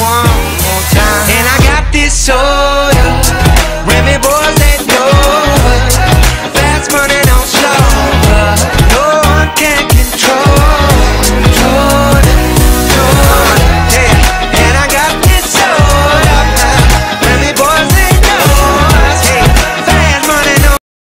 one more time. And I got this soul.